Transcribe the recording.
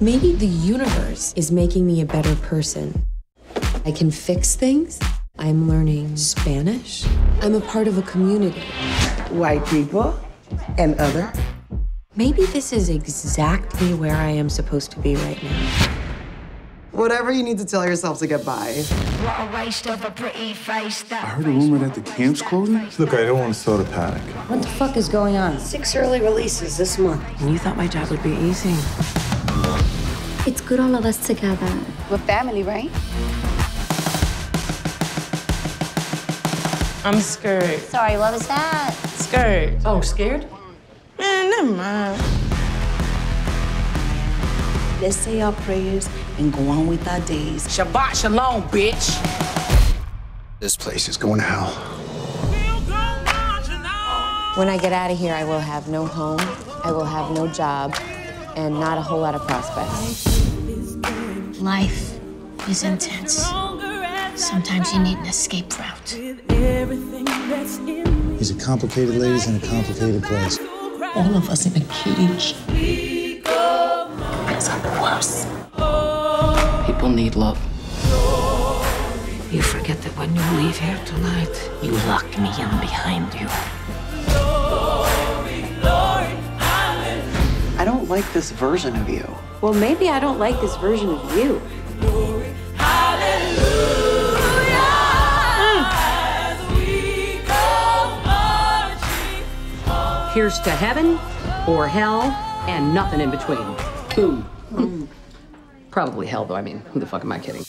Maybe the universe is making me a better person. I can fix things. I'm learning Spanish. I'm a part of a community. White people and other. Maybe this is exactly where I am supposed to be right now. Whatever you need to tell yourself to get by. What a waste of a pretty face that. I heard a rumor that the camp's closing. Look, I don't want to start a panic. What the fuck is going on? Six early releases this month. And you thought my job would be easy. It's good all of us together. We're family, right? I'm scared. Sorry, what was that? Scared. Oh, scared? Man, never mind. Let's say our prayers and go on with our days. Shabbat shalom, bitch. This place is going to hell. When I get out of here, I will have no home, I will have no job, and not a whole lot of prospects. Life is intense. Sometimes you need an escape route. These are complicated ladies in a complicated place. All of us in a cage. It's worse. People need love. You forget that when you leave here tonight, You lock me in behind you. I don't like this version of you. Well, maybe I don't like this version of you. Hmm. Here's to heaven or hell and nothing in between. Boom. Hmm. Probably hell, though. I mean, who the fuck am I kidding?